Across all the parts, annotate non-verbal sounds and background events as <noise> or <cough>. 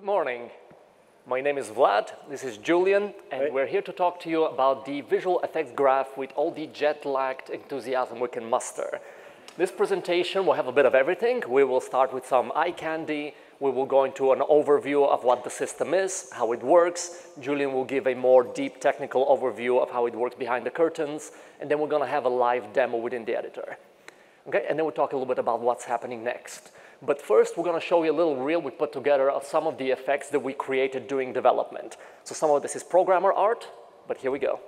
Good morning. My name is Vlad, this is Julien, and Hey. we're here to talk to you about the visual effects graph with all the jet-lagged enthusiasm we can muster. This presentation will have a bit of everything. We will start with some eye candy. We will go into an overview of what the system is, how it works. Julien will give a more deep technical overview of how it works behind the curtains, and then we're gonna have a live demo within the editor. Okay, and then we'll talk a little bit about what's happening next. But first, we're gonna show you a little reel we put together of some of the effects that we created during development. So some of this is programmer art, but here we go.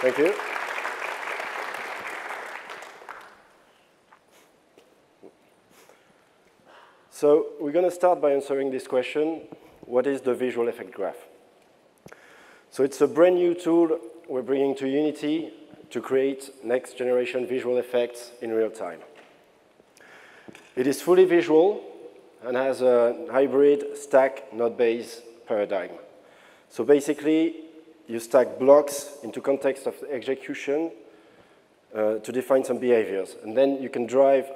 Thank you. So we're going to start by answering this question, what is the visual effect graph? So it's a brand new tool we're bringing to Unity to create next generation visual effects in real time. It is fully visual and has a hybrid stack node base paradigm. So basically, you stack blocks into context of execution uh, to define some behaviors. And then you can drive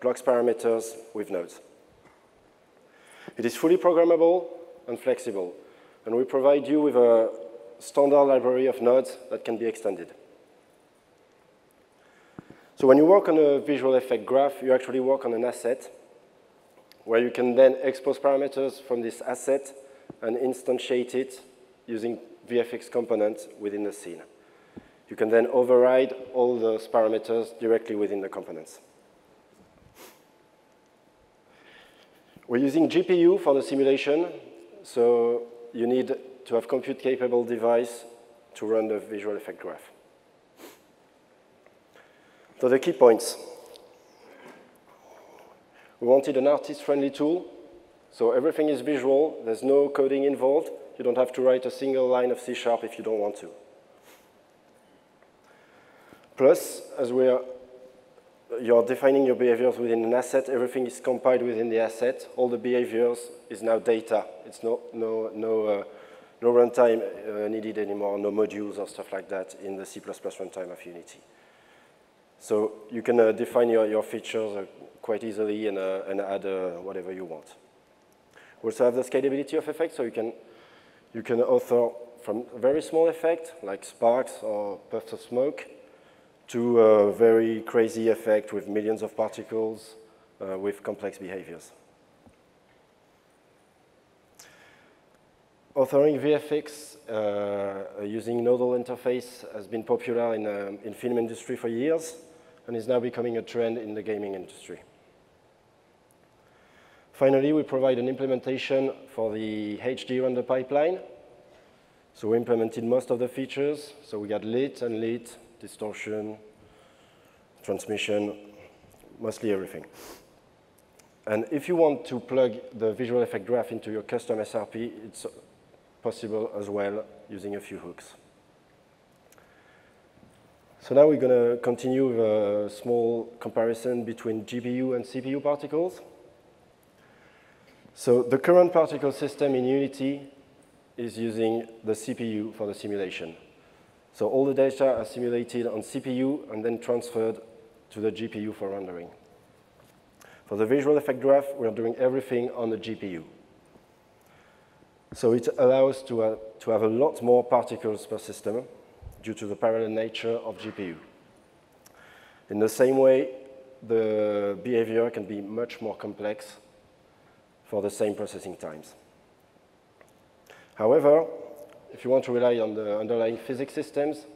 blocks parameters with nodes. It is fully programmable and flexible. And we provide you with a standard library of nodes that can be extended. So when you work on a visual effect graph, you actually work on an asset where you can then expose parameters from this asset and instantiate it using VFX components within the scene. You can then override all those parameters directly within the components. We're using GPU for the simulation, so you need to have compute-capable device to run the visual effect graph. So the key points. We wanted an artist-friendly tool, so everything is visual, there's no coding involved, you don't have to write a single line of C Sharp if you don't want to. Plus, as we are, you're defining your behaviors within an asset, everything is compiled within the asset. All the behaviors is now data. It's no, no, no, uh, no runtime uh, needed anymore, no modules or stuff like that in the C++ runtime of Unity. So you can uh, define your, your features uh, quite easily and, uh, and add uh, whatever you want. We also have the scalability of effects, so you can you can author from a very small effect, like sparks or puffs of smoke, to a very crazy effect with millions of particles uh, with complex behaviors. Authoring VFX uh, using nodal interface has been popular in, um, in film industry for years and is now becoming a trend in the gaming industry. Finally, we provide an implementation for the HD render pipeline. So we implemented most of the features. So we got lit, and unlit, distortion, transmission, mostly everything. And if you want to plug the visual effect graph into your custom SRP, it's possible as well using a few hooks. So now we're going to continue with a small comparison between GPU and CPU particles. So the current particle system in Unity is using the CPU for the simulation. So all the data are simulated on CPU and then transferred to the GPU for rendering. For the visual effect graph, we're doing everything on the GPU. So it allows to, uh, to have a lot more particles per system due to the parallel nature of GPU. In the same way, the behavior can be much more complex for the same processing times. However, if you want to rely on the underlying physics systems,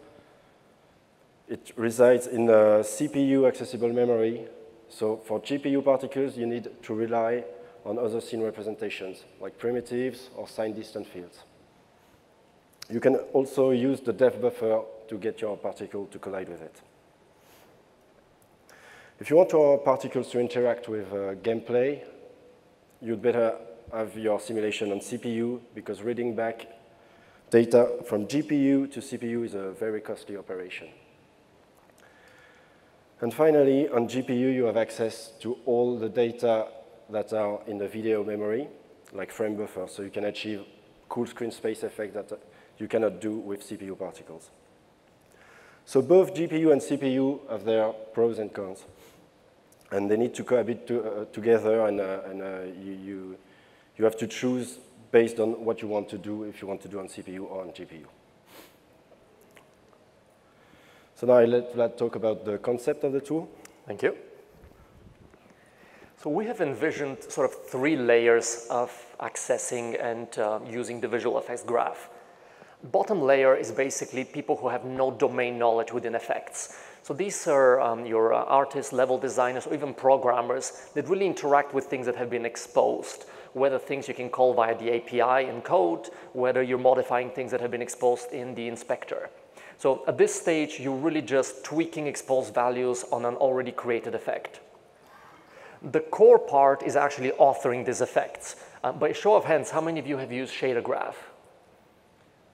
it resides in the CPU accessible memory. So for GPU particles, you need to rely on other scene representations, like primitives or sign distance fields. You can also use the depth buffer to get your particle to collide with it. If you want your particles to interact with uh, gameplay, you'd better have your simulation on CPU because reading back data from GPU to CPU is a very costly operation. And finally, on GPU, you have access to all the data that are in the video memory, like frame buffer, so you can achieve cool screen space effect that you cannot do with CPU particles. So both GPU and CPU have their pros and cons. And they need to cohabit to, uh, together, and, uh, and uh, you, you, you have to choose based on what you want to do, if you want to do on CPU or on GPU. So now I let Vlad talk about the concept of the tool. Thank you. So we have envisioned sort of three layers of accessing and uh, using the visual effects graph. Bottom layer is basically people who have no domain knowledge within effects. So these are um, your uh, artists, level designers, or even programmers that really interact with things that have been exposed, whether things you can call via the API in code, whether you're modifying things that have been exposed in the inspector. So at this stage, you're really just tweaking exposed values on an already created effect. The core part is actually authoring these effects. Uh, by show of hands, how many of you have used shader graph?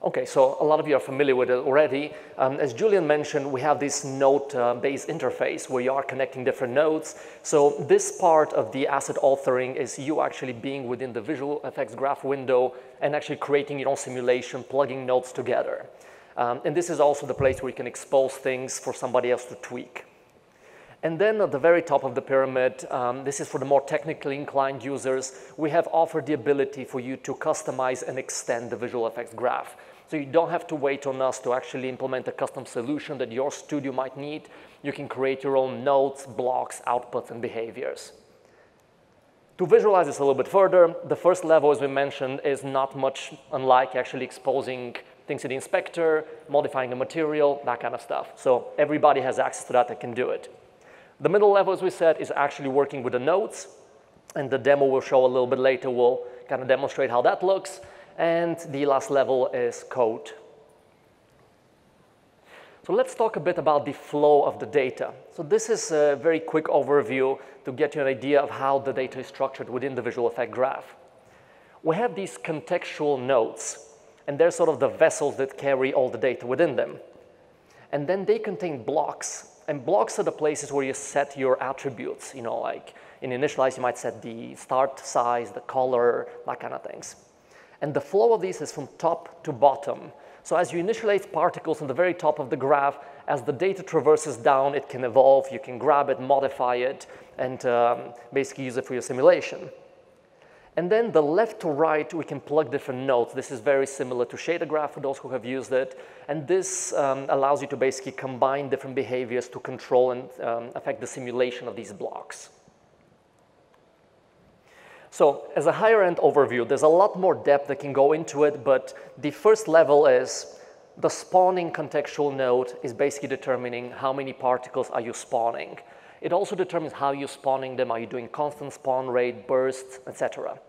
Okay, so a lot of you are familiar with it already. Um, as Julien mentioned, we have this node-based uh, interface where you are connecting different nodes. So this part of the asset authoring is you actually being within the visual effects graph window and actually creating your own simulation, plugging nodes together. Um, and this is also the place where you can expose things for somebody else to tweak. And then at the very top of the pyramid, um, this is for the more technically inclined users, we have offered the ability for you to customize and extend the visual effects graph. So you don't have to wait on us to actually implement a custom solution that your studio might need. You can create your own nodes, blocks, outputs, and behaviors. To visualize this a little bit further, the first level, as we mentioned, is not much unlike actually exposing things to the inspector, modifying a material, that kind of stuff. So everybody has access to that that can do it. The middle level, as we said, is actually working with the nodes, and the demo we'll show a little bit later will kind of demonstrate how that looks. And the last level is code. So let's talk a bit about the flow of the data. So this is a very quick overview to get you an idea of how the data is structured within the visual effect graph. We have these contextual nodes, and they're sort of the vessels that carry all the data within them. And then they contain blocks, and blocks are the places where you set your attributes, you know, like in initialize, you might set the start size, the color, that kind of things. And the flow of these is from top to bottom. So as you initialize particles on the very top of the graph, as the data traverses down, it can evolve. You can grab it, modify it, and um, basically use it for your simulation. And then the left to right, we can plug different nodes. This is very similar to shader graph for those who have used it. And this um, allows you to basically combine different behaviors to control and um, affect the simulation of these blocks. So as a higher end overview, there's a lot more depth that can go into it, but the first level is the spawning contextual node is basically determining how many particles are you spawning. It also determines how you're spawning them. Are you doing constant spawn rate, bursts, etc.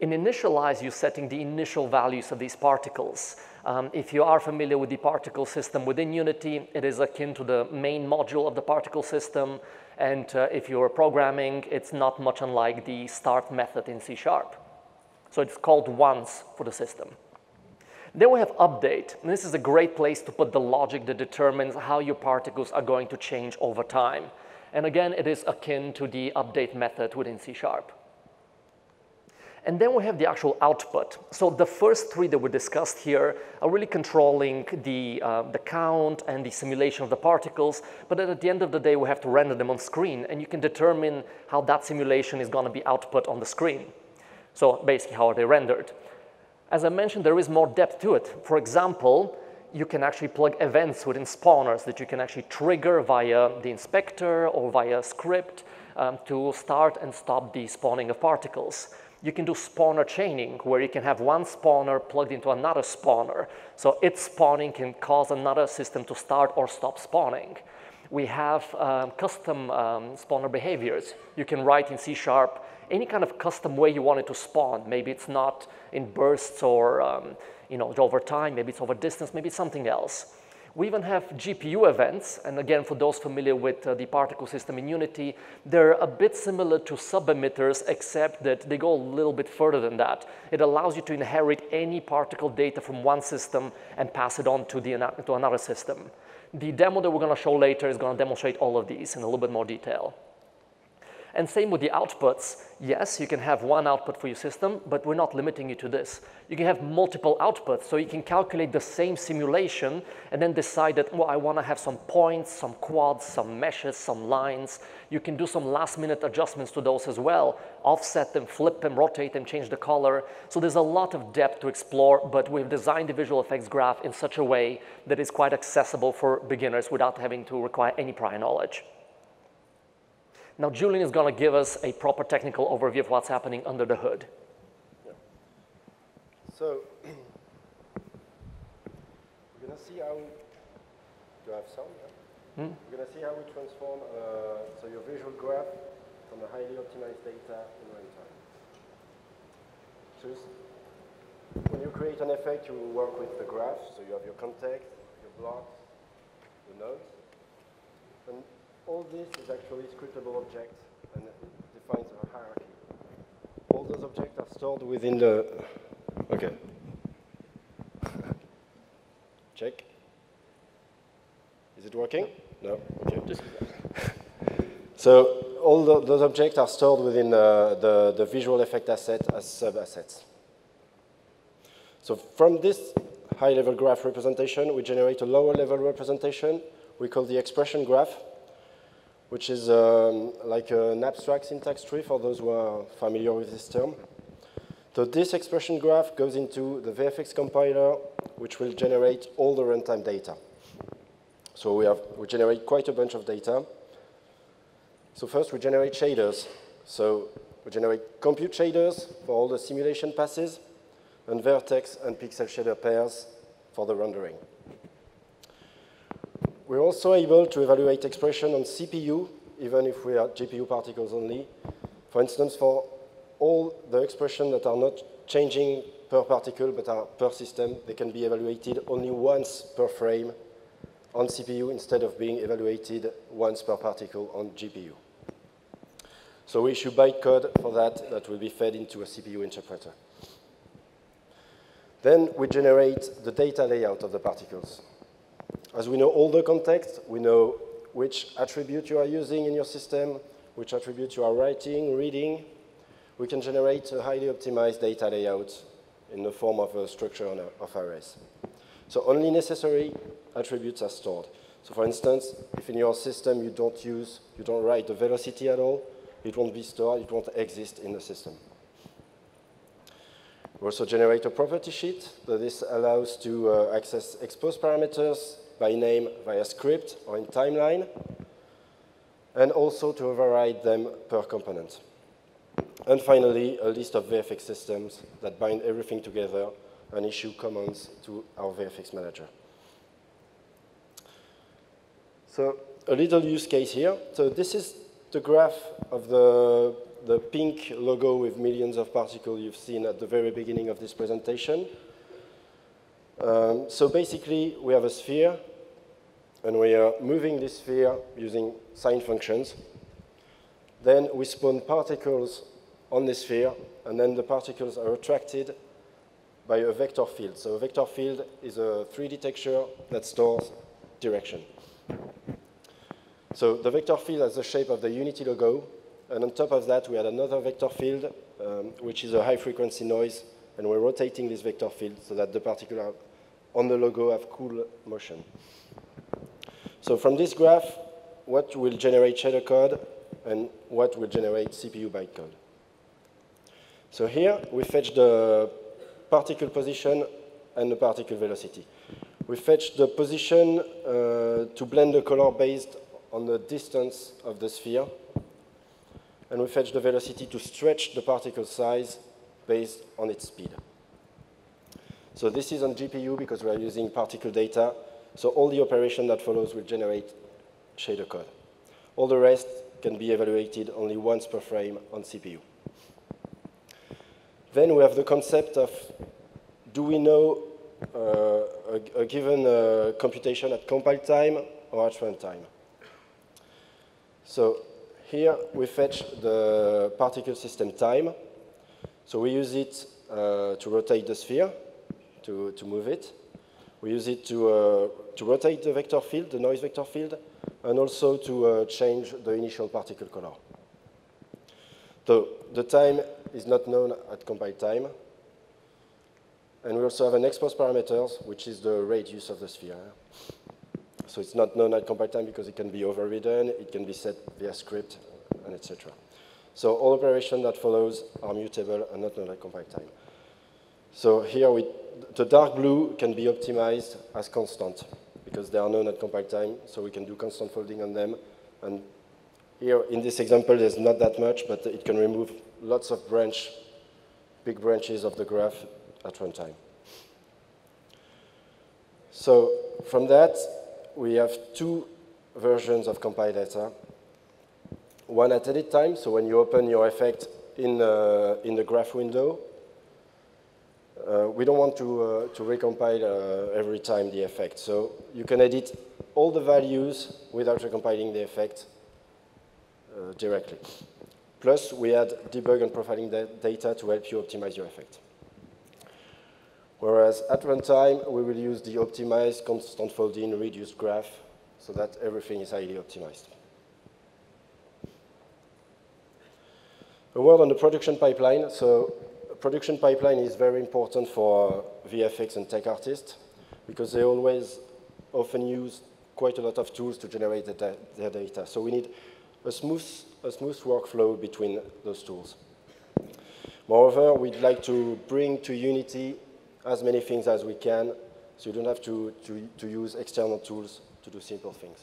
In initialize, you're setting the initial values of these particles. Um, if you are familiar with the particle system within Unity, it is akin to the main module of the particle system. And uh, if you're programming, it's not much unlike the start method in C Sharp. So it's called once for the system. Then we have update. And this is a great place to put the logic that determines how your particles are going to change over time. And again, it is akin to the update method within C Sharp. And then we have the actual output. So the first three that we discussed here are really controlling the, uh, the count and the simulation of the particles, but at the end of the day, we have to render them on screen, and you can determine how that simulation is gonna be output on the screen. So basically, how are they rendered? As I mentioned, there is more depth to it. For example, you can actually plug events within spawners that you can actually trigger via the inspector or via script um, to start and stop the spawning of particles. You can do spawner chaining, where you can have one spawner plugged into another spawner. So its spawning can cause another system to start or stop spawning. We have um, custom um, spawner behaviors. You can write in C Sharp any kind of custom way you want it to spawn. Maybe it's not in bursts or um, you know, over time, maybe it's over distance, maybe it's something else. We even have GPU events, and again, for those familiar with uh, the particle system in Unity, they're a bit similar to sub-emitters, except that they go a little bit further than that. It allows you to inherit any particle data from one system and pass it on to, the, to another system. The demo that we're going to show later is going to demonstrate all of these in a little bit more detail. And same with the outputs. Yes, you can have one output for your system, but we're not limiting you to this. You can have multiple outputs, so you can calculate the same simulation and then decide that, well, I want to have some points, some quads, some meshes, some lines. You can do some last minute adjustments to those as well, offset them, flip them, rotate them, change the color. So there's a lot of depth to explore, but we've designed the visual effects graph in such a way that it's quite accessible for beginners without having to require any prior knowledge. Now Julien is going to give us a proper technical overview of what's happening under the hood. Yeah. So <clears throat> we're going to see how, do I have sound? Yeah? Hmm? We're going to see how we transform uh, so your visual graph from a highly optimized data in runtime. Just when you create an effect, you work with the graph, so you have your context, your blocks, the nodes. And all this is actually scriptable objects and it defines a hierarchy. All those objects are stored within the, okay. <laughs> Check. Is it working? No? Okay. <laughs> so all the, those objects are stored within uh, the, the visual effect asset as sub-assets. So from this high-level graph representation, we generate a lower-level representation we call the expression graph which is um, like an abstract syntax tree for those who are familiar with this term. So this expression graph goes into the VFX compiler, which will generate all the runtime data. So we, have, we generate quite a bunch of data. So first we generate shaders. So we generate compute shaders for all the simulation passes, and vertex and pixel shader pairs for the rendering. We're also able to evaluate expression on CPU, even if we are GPU particles only. For instance, for all the expression that are not changing per particle but are per system, they can be evaluated only once per frame on CPU instead of being evaluated once per particle on GPU. So we issue bytecode for that that will be fed into a CPU interpreter. Then we generate the data layout of the particles. As we know all the context, we know which attribute you are using in your system, which attribute you are writing, reading. We can generate a highly optimized data layout in the form of a structure of arrays. So only necessary attributes are stored. So for instance, if in your system you don't use, you don't write the velocity at all, it won't be stored, it won't exist in the system. We also generate a property sheet. that this allows to uh, access expose parameters by name via script or in timeline, and also to override them per component. And finally, a list of VFX systems that bind everything together and issue commands to our VFX manager. So a little use case here. So this is the graph of the the pink logo with millions of particles you've seen at the very beginning of this presentation. Um, so basically, we have a sphere, and we are moving this sphere using sine functions. Then we spawn particles on the sphere, and then the particles are attracted by a vector field. So a vector field is a 3D texture that stores direction. So the vector field has the shape of the Unity logo, and on top of that, we had another vector field, um, which is a high-frequency noise, and we're rotating this vector field so that the particles on the logo have cool motion. So from this graph, what will generate shader code and what will generate CPU bytecode. So here, we fetch the particle position and the particle velocity. We fetch the position uh, to blend the color based on the distance of the sphere and we fetch the velocity to stretch the particle size based on its speed. So this is on GPU because we are using particle data, so all the operation that follows will generate shader code. All the rest can be evaluated only once per frame on CPU. Then we have the concept of, do we know uh, a, a, given uh, computation at compile time or at runtime? So here we fetch the particle system time. So we use it uh, to rotate the sphere, to, to move it. We use it to, uh, to rotate the vector field, the noise vector field, and also to uh, change the initial particle color. So the time is not known at compile time. And we also have an expose parameters, which is the radius of the sphere. So it's not known at compile time because it can be overridden, it can be set via script, and etc. So all operations that follows are mutable and not known at compile time. So here we, the dark blue can be optimized as constant because they are known at compile time, so we can do constant folding on them. And here in this example, there's not that much, but it can remove lots of branch, big branches of the graph at runtime. So from that, we have two versions of compile data. One at edit time, so when you open your effect in, uh, in the graph window, uh, we don't want to, uh, to recompile uh, every time the effect. So you can edit all the values without recompiling the effect uh, directly. Plus, we add debug and profiling data to help you optimize your effect. Whereas at runtime, we will use the optimized constant folding reduced graph so that everything is highly optimized. A word on the production pipeline. So production pipeline is very important for VFX and tech artists because they always often use quite a lot of tools to generate the their data. So we need a smooth, a smooth workflow between those tools. Moreover, we'd like to bring to Unity as many things as we can so you don't have to, to, to use external tools to do simple things.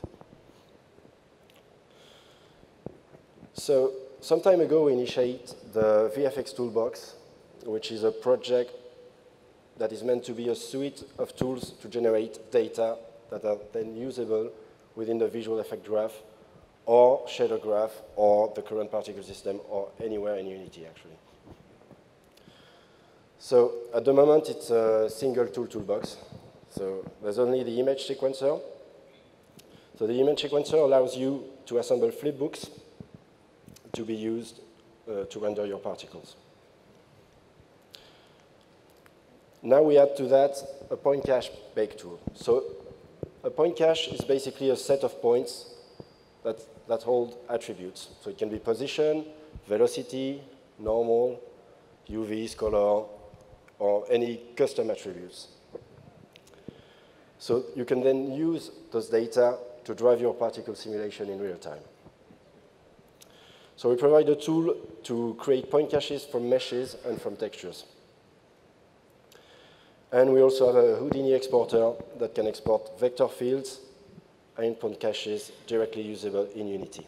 So some time ago, we initiated the VFX Toolbox which is a project that is meant to be a suite of tools to generate data that are then usable within the visual effect graph or shader graph or the current particle system or anywhere in Unity actually. So at the moment it's a single tool toolbox. So there's only the image sequencer. So the image sequencer allows you to assemble flipbooks to be used uh, to render your particles. Now we add to that a point cache bake tool. So a point cache is basically a set of points that, that hold attributes. So it can be position, velocity, normal, UVs, color, or any custom attributes. So you can then use those data to drive your particle simulation in real time. So we provide a tool to create point caches from meshes and from textures. And we also have a Houdini exporter that can export vector fields and point caches directly usable in Unity.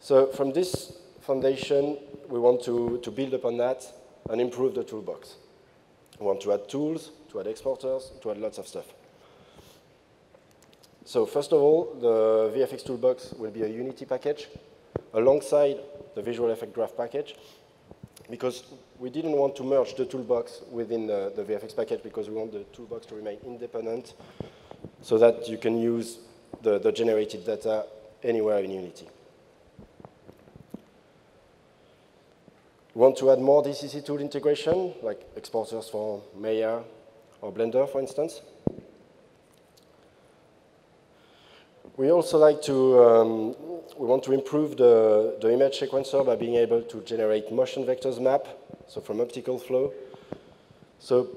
So from this foundation, we want to, to build upon that and improve the toolbox. We want to add tools, to add exporters, to add lots of stuff. So first of all, the VFX toolbox will be a Unity package alongside the visual effect graph package because we didn't want to merge the toolbox within the, the, VFX package because we want the toolbox to remain independent so that you can use the, the generated data anywhere in Unity. Want to add more DCC tool integration, like exporters for Maya or Blender, for instance. We also like to, um, we want to improve the, the image sequencer by being able to generate motion vectors map, so from optical flow. So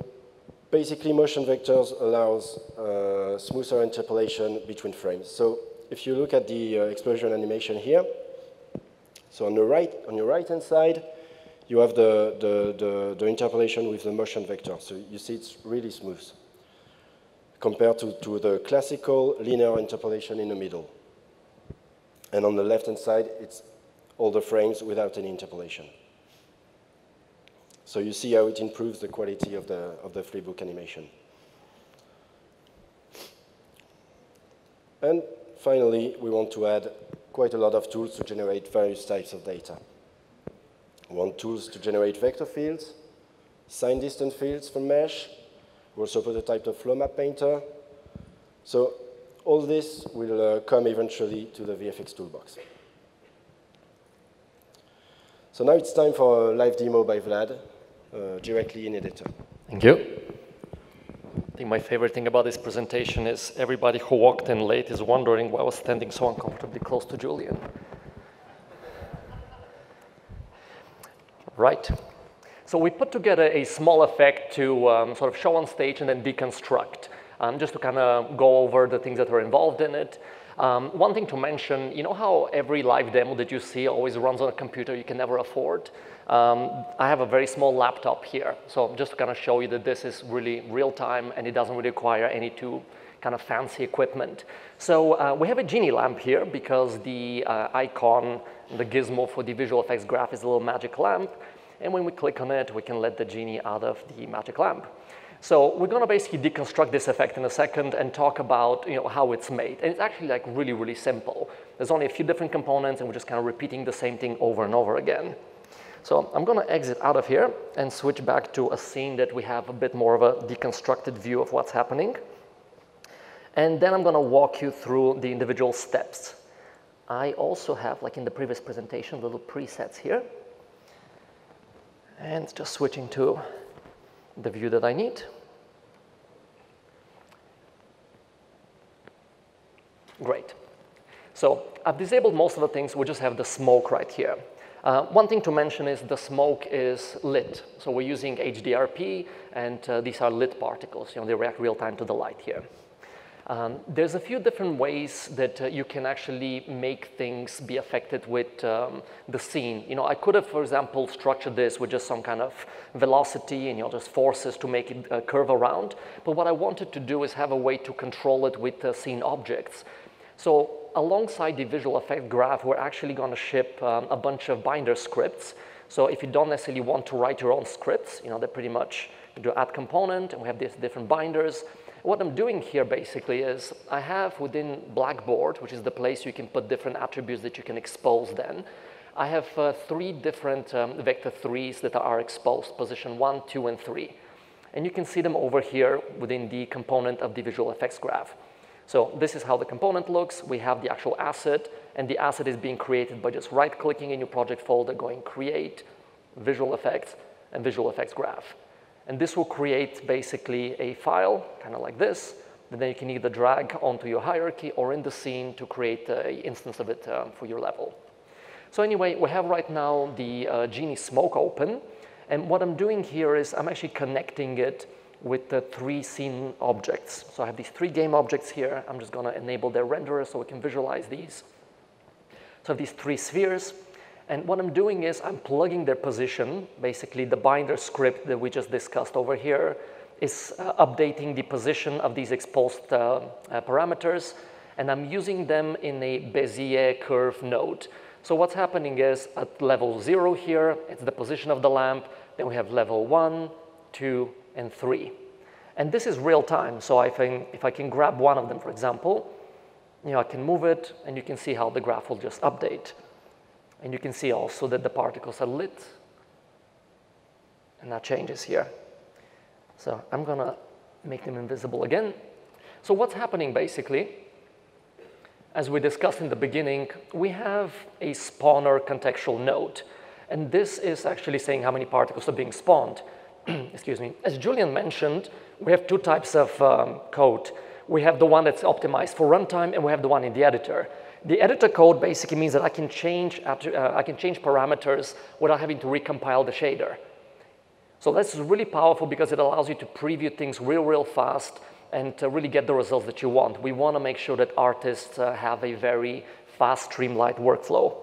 basically motion vectors allows uh, smoother interpolation between frames. So if you look at the uh, explosion animation here, so on the right, on your right hand side, you have the, the, the, the interpolation with the motion vector. So you see it's really smooth compared to, to the classical linear interpolation in the middle. And on the left-hand side, it's all the frames without any interpolation. So you see how it improves the quality of the, of the flipbook animation. And finally, we want to add quite a lot of tools to generate various types of data. We want tools to generate vector fields, sign distance fields from mesh. We also prototyped a flow map painter. So all this will uh, come eventually to the VFX toolbox. So now it's time for a live demo by Vlad, uh, directly in editor. Thank you. I think my favorite thing about this presentation is everybody who walked in late is wondering why I was standing so uncomfortably close to Julien. Right. So we put together a small effect to um, sort of show on stage and then deconstruct, um, just to kind of go over the things that are involved in it. Um, one thing to mention, you know how every live demo that you see always runs on a computer you can never afford? Um, I have a very small laptop here, so just to kind of show you that this is really real time and it doesn't really require any too kind of fancy equipment. So uh, we have a Genie lamp here because the uh, icon, the gizmo for the visual effects graph is a little magic lamp. And when we click on it, we can let the Genie out of the magic lamp. So we're gonna basically deconstruct this effect in a second and talk about you know, how it's made. And it's actually like really, really simple. There's only a few different components and we're just kind of repeating the same thing over and over again. So I'm gonna exit out of here and switch back to a scene that we have a bit more of a deconstructed view of what's happening. And then I'm gonna walk you through the individual steps. I also have, like in the previous presentation, little presets here. And just switching to the view that I need. Great. So I've disabled most of the things. We just have the smoke right here. Uh, one thing to mention is the smoke is lit. So we're using HDRP, and uh, these are lit particles. You know, they react real time to the light here. Um, there's a few different ways that uh, you can actually make things be affected with um, the scene. You know, I could have, for example, structured this with just some kind of velocity and you know, just forces to make it uh, curve around. But what I wanted to do is have a way to control it with uh, scene objects. So alongside the visual effect graph, we're actually going to ship um, a bunch of binder scripts. So if you don't necessarily want to write your own scripts, you know, they're pretty much you do add component, and we have these different binders. What I'm doing here basically is I have within Blackboard, which is the place you can put different attributes that you can expose then, I have uh, three different um, vector threes that are exposed, position one, two, and three. And you can see them over here within the component of the visual effects graph. So this is how the component looks. We have the actual asset, and the asset is being created by just right-clicking in your project folder, going create, visual effects, and visual effects graph. And this will create basically a file, kind of like this, that then you can either drag onto your hierarchy or in the scene to create an instance of it um, for your level. So anyway, we have right now the uh, Genie Smoke open. And what I'm doing here is I'm actually connecting it with the three scene objects. So I have these three game objects here. I'm just going to enable their renderer so we can visualize these. So these three spheres. And what I'm doing is I'm plugging their position, basically the binder script that we just discussed over here is uh, updating the position of these exposed uh, uh, parameters, and I'm using them in a Bezier curve node. So what's happening is at level zero here, it's the position of the lamp, then we have level one, two, and three. And this is real time, so I think if I can grab one of them, for example, you know, I can move it, and you can see how the graph will just update. And you can see also that the particles are lit. And that changes here. So I'm going to make them invisible again. So what's happening basically, as we discussed in the beginning, we have a spawner contextual node. And this is actually saying how many particles are being spawned. <clears throat> Excuse me. As Julien mentioned, we have two types of um, code. We have the one that's optimized for runtime, and we have the one in the editor. The editor code basically means that I can change, uh, I can change parameters without having to recompile the shader. So this is really powerful because it allows you to preview things real, real fast and to really get the results that you want. We want to make sure that artists uh, have a very fast, streamlined workflow.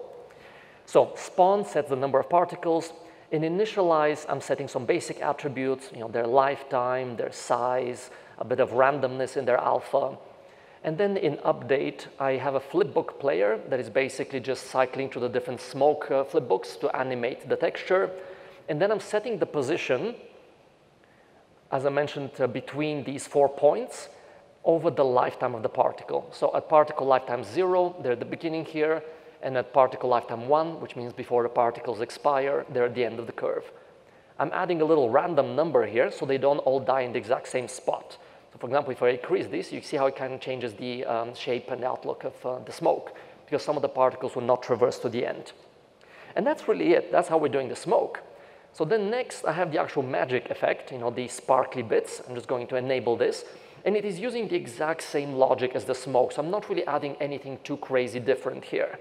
So spawn sets the number of particles. In initialize, I'm setting some basic attributes, you know, their lifetime, their size, a bit of randomness in their alpha. And then in update, I have a flipbook player that is basically just cycling through the different smoke uh, flipbooks to animate the texture. And then I'm setting the position, as I mentioned, uh, between these four points over the lifetime of the particle. So at particle lifetime zero, they're at the beginning here, and at particle lifetime one, which means before the particles expire, they're at the end of the curve. I'm adding a little random number here so they don't all die in the exact same spot. For example, if I increase this, you see how it kind of changes the um, shape and outlook of uh, the smoke because some of the particles will not traverse to the end. And that's really it. That's how we're doing the smoke. So then next, I have the actual magic effect, you know, these sparkly bits. I'm just going to enable this. And it is using the exact same logic as the smoke, so I'm not really adding anything too crazy different here.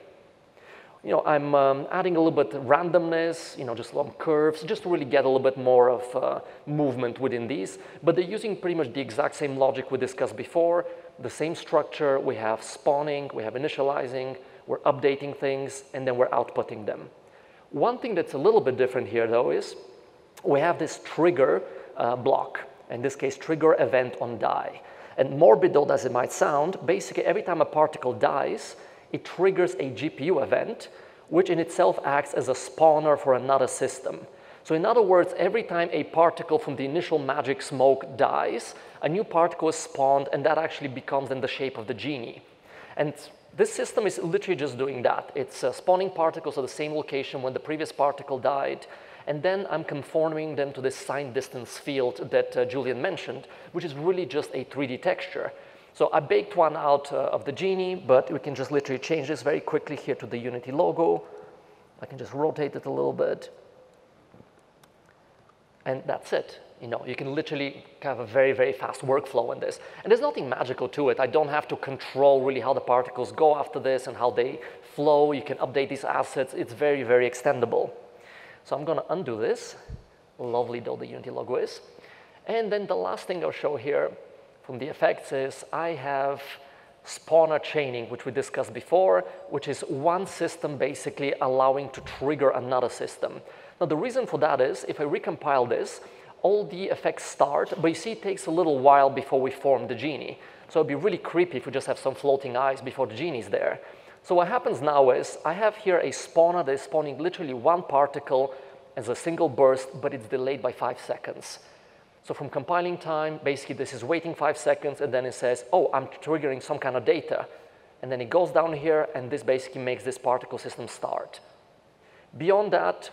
You know, I'm um, adding a little bit of randomness, you know, just some curves, just to really get a little bit more of uh, movement within these. But they're using pretty much the exact same logic we discussed before, the same structure. We have spawning, we have initializing, we're updating things, and then we're outputting them. One thing that's a little bit different here, though, is we have this trigger uh, block in this case, trigger event on die. And morbid though as it might sound, basically every time a particle dies, it triggers a GPU event, which in itself acts as a spawner for another system. So in other words, every time a particle from the initial magic smoke dies, a new particle is spawned and that actually becomes in the shape of the genie. And this system is literally just doing that. It's uh, spawning particles at the same location when the previous particle died, and then I'm conforming them to this signed distance field that uh, Julien mentioned, which is really just a 3D texture. So I baked one out uh, of the Genie, but we can just literally change this very quickly here to the Unity logo. I can just rotate it a little bit. And that's it. You know, you can literally have a very, very fast workflow in this. And there's nothing magical to it. I don't have to control really how the particles go after this and how they flow. You can update these assets. It's very, very extendable. So I'm going to undo this, lovely though the Unity logo is. And then the last thing I'll show here from the effects is I have spawner chaining, which we discussed before, which is one system basically allowing to trigger another system. Now the reason for that is, if I recompile this, all the effects start, but you see it takes a little while before we form the genie. So it'd be really creepy if we just have some floating eyes before the genie's there. So what happens now is I have here a spawner that is spawning literally one particle as a single burst, but it's delayed by five seconds. So from compiling time, basically this is waiting five seconds and then it says, oh, I'm triggering some kind of data. And then it goes down here and this basically makes this particle system start. Beyond that,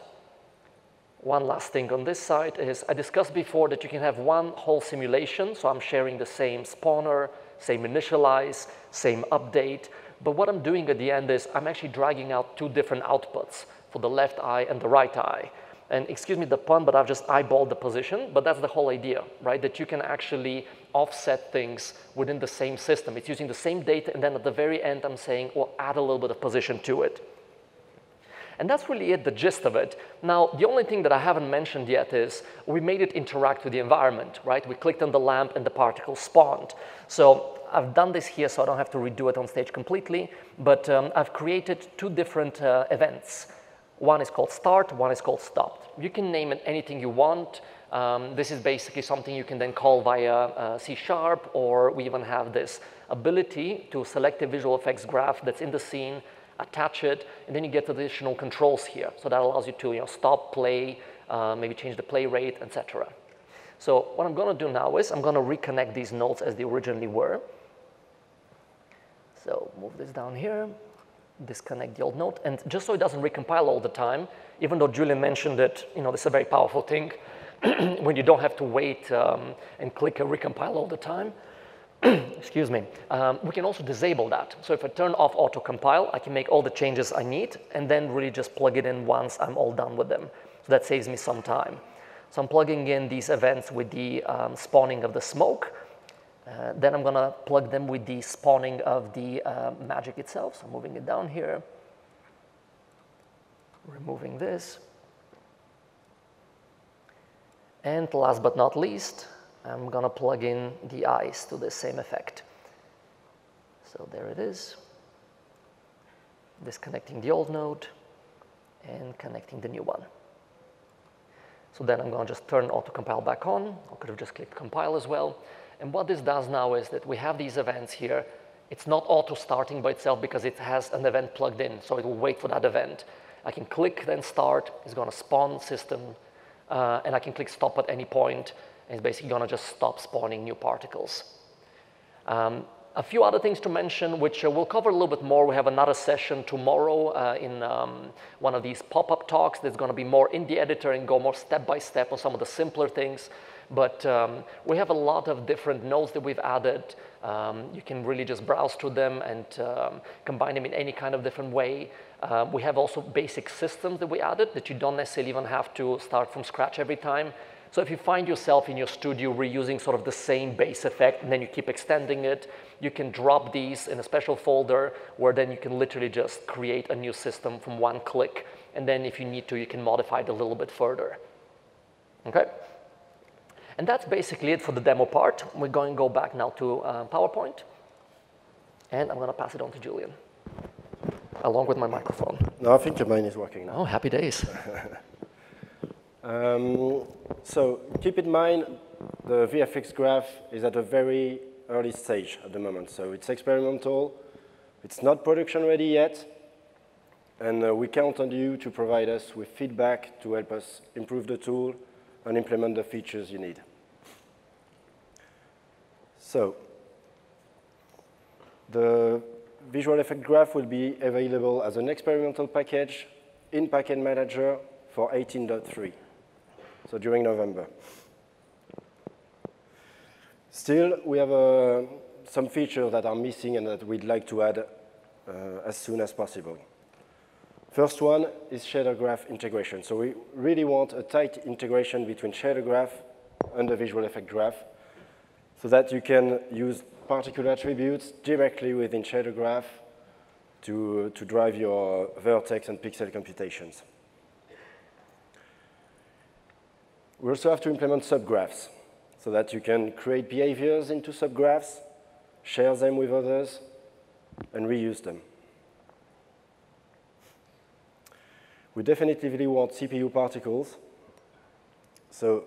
one last thing on this side is I discussed before that you can have one whole simulation. So I'm sharing the same spawner, same initialize, same update. But what I'm doing at the end is I'm actually dragging out two different outputs for the left eye and the right eye. And excuse me the pun, but I've just eyeballed the position, but that's the whole idea, right? That you can actually offset things within the same system. It's using the same data, and then at the very end, I'm saying, well, add a little bit of position to it. And that's really it, the gist of it. Now, the only thing that I haven't mentioned yet is we made it interact with the environment, right? We clicked on the lamp and the particles spawned. So I've done this here so I don't have to redo it on stage completely, but um, I've created two different uh, events. One is called start, one is called stop. You can name it anything you want. Um, this is basically something you can then call via uh, C Sharp, or we even have this ability to select a visual effects graph that's in the scene, attach it, and then you get additional controls here. So that allows you to you know, stop, play, uh, maybe change the play rate, etc. So what I'm going to do now is I'm going to reconnect these nodes as they originally were. So move this down here, disconnect the old node. And just so it doesn't recompile all the time, even though Julien mentioned that, you know, this is a very powerful thing <clears throat> when you don't have to wait um, and click a recompile all the time, <clears throat> excuse me, um, we can also disable that. So if I turn off auto compile, I can make all the changes I need and then really just plug it in once I'm all done with them. So that saves me some time. So I'm plugging in these events with the um, spawning of the smoke. Uh, then I'm gonna plug them with the spawning of the uh, magic itself. So moving it down here, removing this. And last but not least, I'm gonna plug in the eyes to the same effect. So there it is. Disconnecting the old node and connecting the new one. So then I'm gonna just turn auto compile back on. I could have just clicked compile as well. And what this does now is that we have these events here. It's not auto starting by itself because it has an event plugged in, so it will wait for that event. I can click then start, it's gonna spawn system, uh, and I can click stop at any point, and it's basically gonna just stop spawning new particles. Um, a few other things to mention, which uh, we'll cover a little bit more. We have another session tomorrow uh, in um, one of these pop-up talks that's going to be more in the editor and go more step by step on some of the simpler things. But um, we have a lot of different nodes that we've added. Um, you can really just browse through them and um, combine them in any kind of different way. Uh, we have also basic systems that we added that you don't necessarily even have to start from scratch every time. So if you find yourself in your studio reusing sort of the same base effect and then you keep extending it, you can drop these in a special folder where then you can literally just create a new system from one click. And then if you need to, you can modify it a little bit further. Okay? And that's basically it for the demo part. We're going to go back now to uh, PowerPoint. And I'm going to pass it on to Julien, along with my microphone. No, I think your mine is working now. Oh, happy days. <laughs> um, so keep in mind, the VFX graph is at a very early stage at the moment. So it's experimental. It's not production ready yet. And uh, we count on you to provide us with feedback to help us improve the tool and implement the features you need. So the visual effect graph will be available as an experimental package in Package Manager for 18.3, so during November. Still, we have uh, some features that are missing and that we'd like to add uh, as soon as possible. First one is shader graph integration. So we really want a tight integration between shader graph and the visual effect graph so that you can use particular attributes directly within shader graph to, to drive your vertex and pixel computations. We also have to implement subgraphs so that you can create behaviors into subgraphs, share them with others, and reuse them. We definitively want CPU particles. So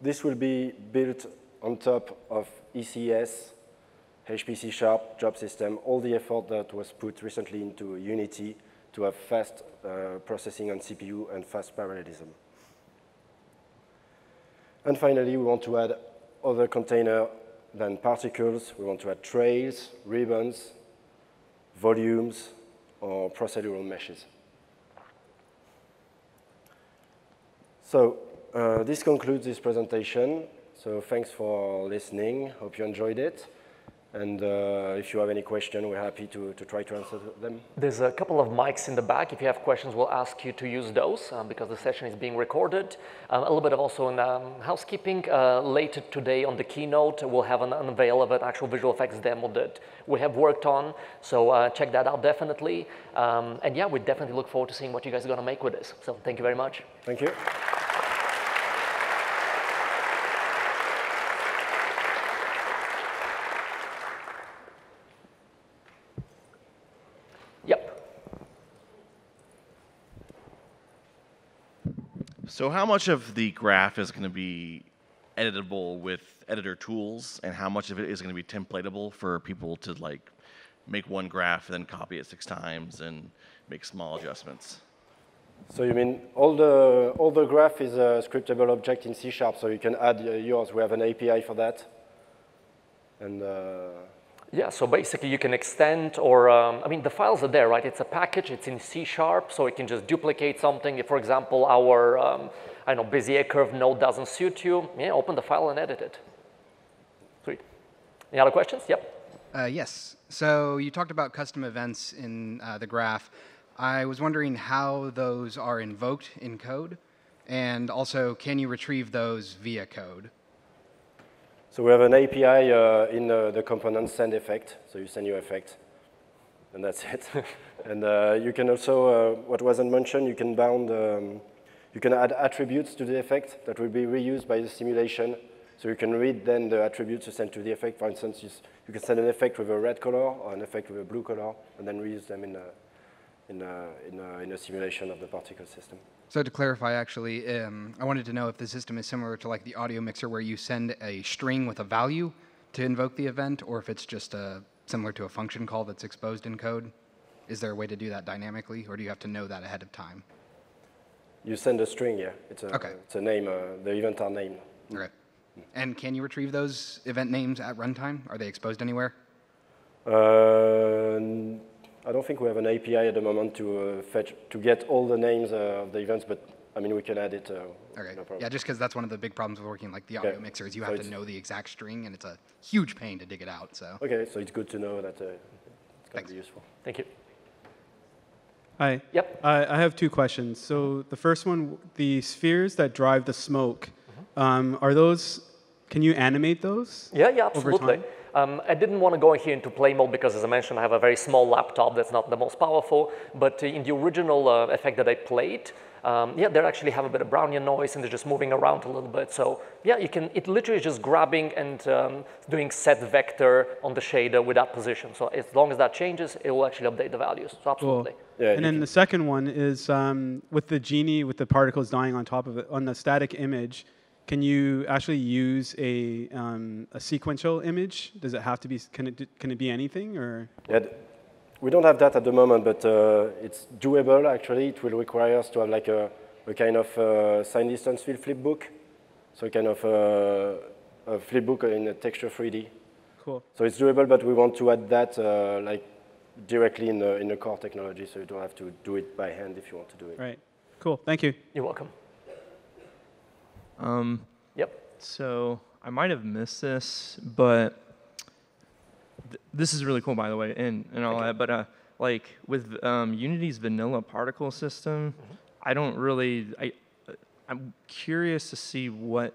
this will be built on top of ECS, HPC Sharp, job system, all the effort that was put recently into Unity to have fast uh, processing on CPU and fast parallelism. And finally, we want to add other container than particles. We want to add trails, ribbons, volumes, or procedural meshes. So uh, this concludes this presentation. So thanks for listening. Hope you enjoyed it. And uh, if you have any question, we're happy to, to try to answer them. There's a couple of mics in the back. If you have questions, we'll ask you to use those um, because the session is being recorded. Um, a little bit of also in um, housekeeping. Uh, later today on the keynote, we'll have an unveil of an actual visual effects demo that we have worked on. So uh, check that out definitely. Um, and yeah, we definitely look forward to seeing what you guys are going to make with this. So thank you very much. Thank you. So how much of the graph is going to be editable with editor tools, and how much of it is going to be templatable for people to like make one graph and then copy it six times and make small adjustments? So you mean all the all the graph is a scriptable object in C sharp, so you can add uh, yours. We have an API for that, and. Uh yeah, so basically you can extend or, um, I mean, the files are there, right? It's a package, it's in C Sharp, so it can just duplicate something. If, for example, our, um, I know, Bezier curve node doesn't suit you, yeah, open the file and edit it. Sweet. Any other questions? Yep. Uh, yes. So you talked about custom events in uh, the graph. I was wondering how those are invoked in code, and also can you retrieve those via code? So we have an API uh, in uh, the component send effect. So you send your effect, and that's it. <laughs> and uh, you can also, uh, what wasn't mentioned, you can bound, um, you can add attributes to the effect that will be reused by the simulation. So you can read then the attributes you send to the effect. For instance, you, you can send an effect with a red color or an effect with a blue color, and then reuse them in a, in a, in a, in a simulation of the particle system. So to clarify, actually, um, I wanted to know if the system is similar to like the audio mixer where you send a string with a value to invoke the event, or if it's just a, uh, similar to a function call that's exposed in code. Is there a way to do that dynamically, or do you have to know that ahead of time? You send a string, yeah. It's a, okay. it's a name, uh, the event are named. Okay. And can you retrieve those event names at runtime? Are they exposed anywhere? Uh, I don't think we have an API at the moment to uh, fetch to get all the names uh, of the events, but I mean we can add it. Uh, Okay. No yeah, just because that's one of the big problems with working like the audio Okay. mixer is you So have to know the exact string, and it's a huge pain to dig it out. So. Okay, so it's good to know that uh, it's going Thanks. to be useful. Thank you. Hi. Yep. I I have two questions. So the first one, the spheres that drive the smoke, um, are those? Can you animate those? Yeah, yeah, over absolutely. Time? Um, I didn't want to go here into play mode because, as I mentioned, I have a very small laptop that's not the most powerful. But uh, in the original uh, effect that I played, um, yeah, they actually have a bit of Brownian noise and they're just moving around a little bit. So yeah, you can. It literally is just grabbing and um, doing set vector on the shader with that position. So as long as that changes, it will actually update the values. So absolutely. Yeah, and then can- the second one is um, with the genie with the particles dying on top of it on the static image. Can you actually use a um, a sequential image? Does it have to be? Can it can it be anything or? Yeah, we don't have that at the moment, but uh, it's doable actually. It will require us to have like a, a kind of uh, sign distance field flip book. So kind of uh, a flip book in a texture 3D. Cool. So it's doable, but we want to add that uh, like directly in the, in the core technology, so you don't have to do it by hand if you want to do it. Right. Cool. Thank you. You're welcome. Um, Yep. so I might have missed this, but th- this is really cool, by the way, and, and all that. But uh, like with um, Unity's vanilla particle system, I don't really. I uh, I'm curious to see what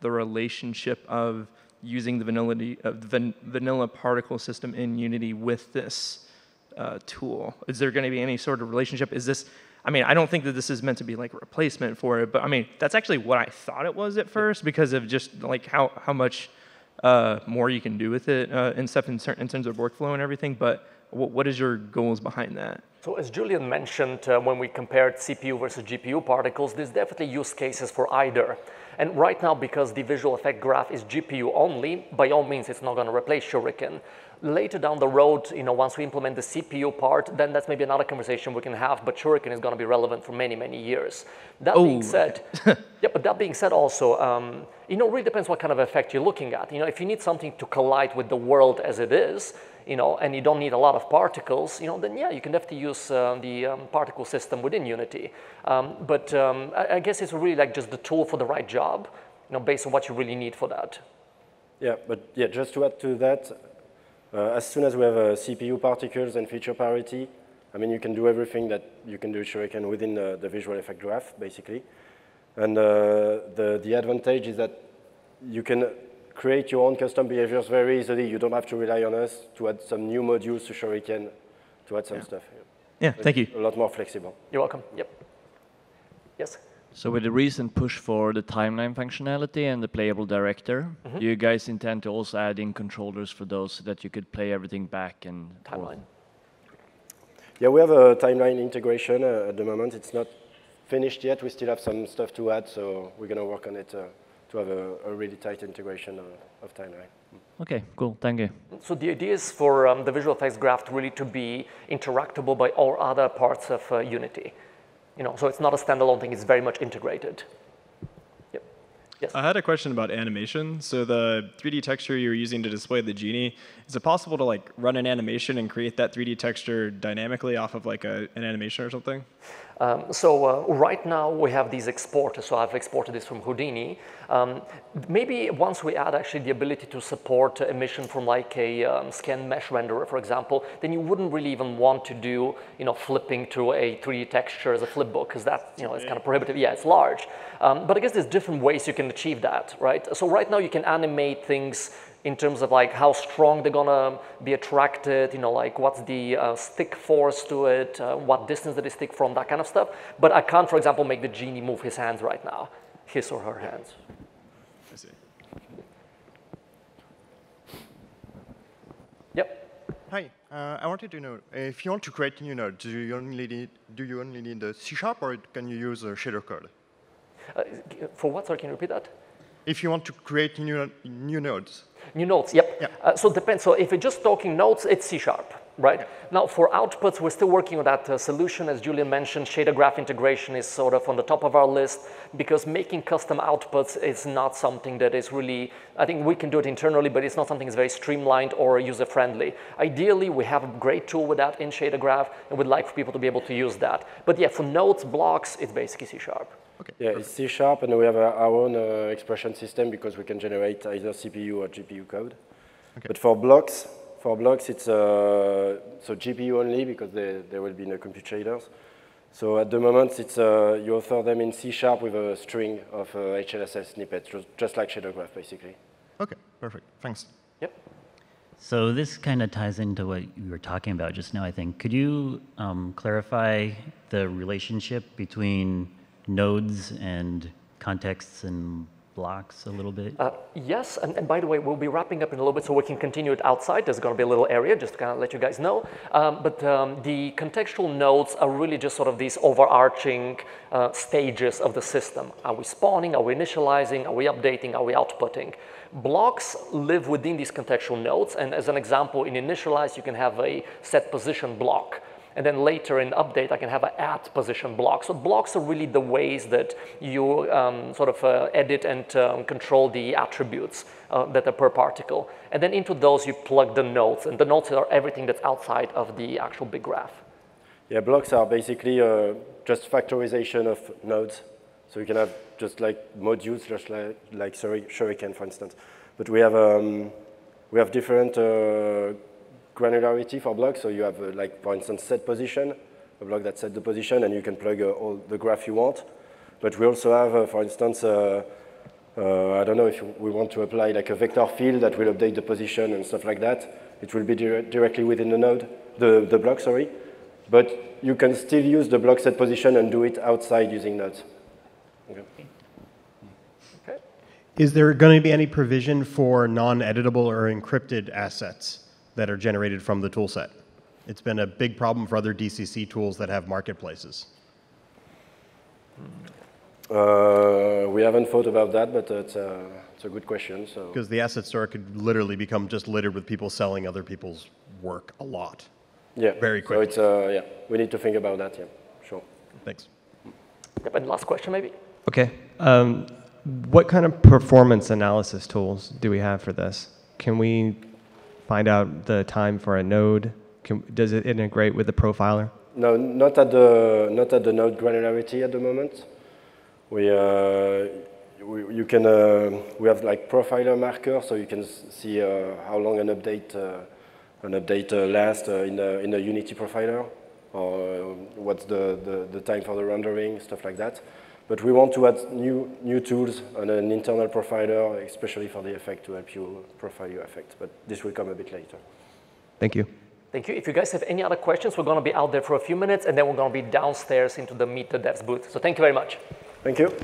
the relationship of using the vanilla of the van, vanilla particle system in Unity with this uh, tool. Is there going to be any sort of relationship? Is this? I mean, I don't think that this is meant to be like a replacement for it, but I mean, that's actually what I thought it was at first because of just like how how much uh, more you can do with it uh, and stuff in, in terms of workflow and everything. But what, what is your goals behind that? So as Julien mentioned, uh, when we compared CPU versus GPU particles, there's definitely use cases for either. And right now, because the visual effect graph is GPU only, by all means, it's not going to replace Shuriken. Later down the road, you know, once we implement the CPU part, then that's maybe another conversation we can have. But Shuriken is going to be relevant for many, many years. That being Oh, said, <laughs> yeah, but that being said, also, um, you know, it really depends what kind of effect you're looking at. You know, if you need something to collide with the world as it is, you know, and you don't need a lot of particles, you know, then yeah, you can definitely use uh, the um, particle system within Unity. Um, but um, I, I guess it's really like just the tool for the right job, you know, based on what you really need for that. Yeah, but yeah, just to add to that, uh, as soon as we have uh, CPU particles and feature parity, I mean, you can do everything that you can do Shuriken within the, the visual effect graph, basically. And uh, the, the advantage is that you can create your own custom behaviors very easily. You don't have to rely on us to add some new modules to Shuriken to add some stuff. Yeah, thank you. A lot more flexible. You're welcome. Yep. Yes. So with the recent push for the timeline functionality and the playable director, do you guys intend to also add in controllers for those so that you could play everything back and forth? Timeline. Yeah, we have a timeline integration uh, at the moment. It's not finished yet. We still have some stuff to add, so we're going to work on it uh, to have a, a really tight integration of, of timeline. Okay, cool. Thank you. So the idea is for um, the visual effects graph to really to be interactable by all other parts of uh, Unity. You know, so it's not a standalone thing, it's very much integrated. Yep. Yes. I had a question about animation. So the 3D texture you're using to display the genie, is it possible to like run an animation and create that 3D texture dynamically off of like a, an animation or something? Um, so uh, right now we have these exporters. So I've exported this from Houdini. Um, maybe once we add actually the ability to support emission from like a um, skinned mesh renderer, for example, then you wouldn't really even want to do, you know, flipping to a 3D texture as a flip book because that, you know, is kind of prohibitive. Yeah, it's large. Um, but I guess there's different ways you can achieve that, right? So right now you can animate things in terms of like how strong they're gonna be attracted, you know, like what's the uh, stick force to it, uh, what distance did it stick from, that kind of stuff. But I can't, for example, make the genie move his hands right now, his or her hands. I see. Yep. Hi, uh, I wanted to know if you want to create a new node, do you only need do you only need the C sharp or can you use a shader code? Uh, for what? Sorry, can you repeat that? If you want to create new new nodes, New nodes, yep. Yeah. Uh, so it depends. So if you're just talking nodes, it's C sharp. right? Now, for outputs, we're still working on that uh, solution. As Julien mentioned, shader graph integration is sort of on the top of our list because making custom outputs is not something that is really, I think we can do it internally, but it's not something that's very streamlined or user-friendly. Ideally, we have a great tool with that in shader graph, and we'd like for people to be able to use that. But yeah, for nodes, blocks, it's basically C Sharp. Okay. Yeah, it's C Sharp, and we have our own uh, expression system because we can generate either CPU or GPU code. Okay. But for blocks, for blocks, it's uh, so GPU only because they, there will be no compute shaders. So at the moment, it's uh, you author them in C Sharp with a string of uh, HLSL snippets, just like shader graph, basically. Okay, perfect. Thanks. Yep. So this kind of ties into what you were talking about just now, I think. Could you um, clarify the relationship between nodes and contexts and blocks a little bit? Uh, yes, and, and, by the way, we'll be wrapping up in a little bit so we can continue it outside. There's going to be a little area just to kind of let you guys know. Um, but um, the contextual nodes are really just sort of these overarching uh, stages of the system. Are we spawning? Are we initializing? Are we updating? Are we outputting? Blocks live within these contextual nodes, and as an example, in initialize, you can have a set position block. And then later in update, I can have an at position block. So blocks are really the ways that you um, sort of uh, edit and um, control the attributes uh, that are per particle. And then into those, you plug the nodes. And the nodes are everything that's outside of the actual big graph. Yeah, blocks are basically uh, just factorization of nodes. So you can have just like modules, just like, like Shuriken, for instance. But we have, um, we have different uh, granularity for blocks. So you have, uh, like, for instance, set position, a block that set the position, and you can plug uh, all the graph you want. But we also have, uh, for instance, uh, uh, I don't know if we want to apply like a vector field that will update the position and stuff like that. It will be dire directly within the node, the, the block, sorry. But you can still use the block set position and do it outside using nodes. Okay. Is there going to be any provision for non-editable or encrypted assets? That are generated from the toolset. It's been a big problem for other DCC tools that have marketplaces. Uh, we haven't thought about that, but it's a, it's a good question. So Because the asset store could literally become just littered with people selling other people's work a lot. Yeah. Very quickly. So it's, uh, yeah, we need to think about that, yeah, sure. Thanks. Yep, and last question maybe. Okay. Um, what kind of performance analysis tools do we have for this? Can we find out the time for a node? Can, does it integrate with the profiler? No, not at the not at the node granularity at the moment. We, uh, we you can uh, we have like profiler marker, so you can see uh, how long an update uh, an update uh, lasts uh, in the, in the Unity profiler, or what's the, the the time for the rendering, stuff like that. But we want to add new, new tools and an internal profiler, especially for the effect to help you profile your effect. But this will come a bit later. Thank you. Thank you. If you guys have any other questions, we're going to be out there for a few minutes, and then we're going to be downstairs into the Meet the Devs booth. So thank you very much. Thank you.